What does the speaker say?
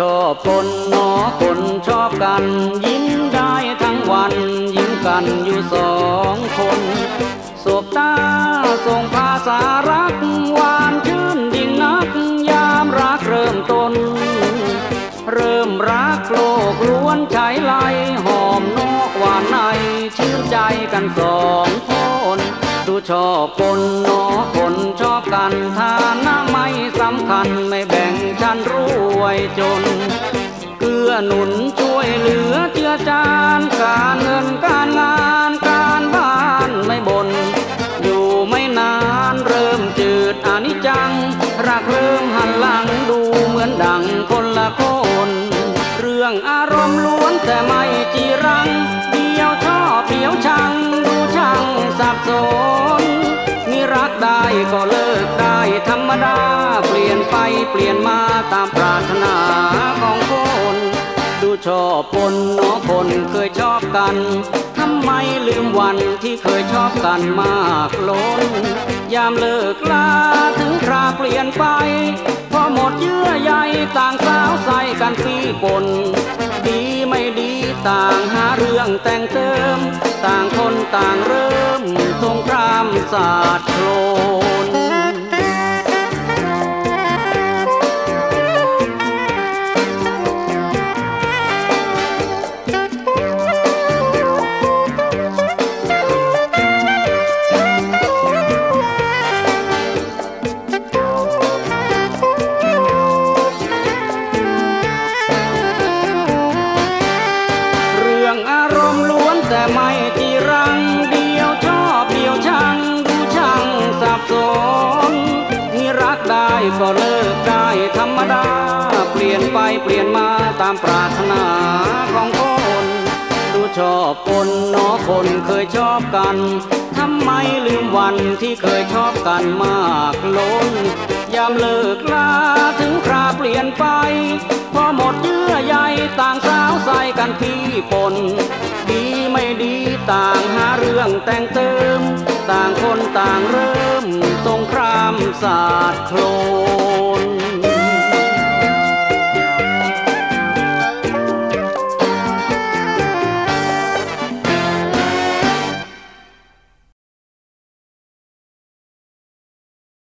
ชอบคนหนอคนชอบกัน ยิ้มได้ทั้งวัน ยิ้มกันอยู่สองคนสบตาส่งภาษารักหวานชื่นดิ่งนัก ยามรักเริ่มต้น เริ่มรักโลกล้วนใช้ไหลหอมนอกหวานในชื่นใจกันสองคนดูชอบคนหนอคนชอบกันฐานะไม่สำคัญไม่แบ่งชั้นรู้ ยจน เกื้อหนุนช่วยเหลือเจือจานการเงินการงานการบ้านไม่บน อยู่ไม่นานเริ่มจืดอานิจจัง รักเริ่มหันหลังดูเหมือนดังคนละคน เรื่องอารมณ์ล้วนแต่ไม่จีรังเดียวชอบเดียวชังดูช่างสับสนมีรักได้ก็เลิกได้ธรรมดา เปลี่ยนมาตามปรารถนาของคน ดูชอบคนหนอคนเคยชอบกันทำไมลืมวันที่เคยชอบกันมากล้น ยามเลิกลาถึงคราเปลี่ยนไป พอหมดเยื่อใยต่างสาวใส่กันปีปนดีไม่ดีต่างหาเรื่องแต่งเติม ต่างคนต่างเริ่มสงครามศาสตร์ มดา เปลี่ยนไปเปลี่ยนมาตามปรารถนาของคน ดูชอบคนนอคนเคยชอบกันทำไมลืมวันที่เคยชอบกันมากล้น ยามเลิกลาถึงคราเปลี่ยนไป พอหมดเยื่อใยต่างสาวใส่กันพี่ปนดีไม่ดีต่างหาเรื่องแต่งเติม ต่างคนต่างเริ่มสงครามศาสตร์โคลน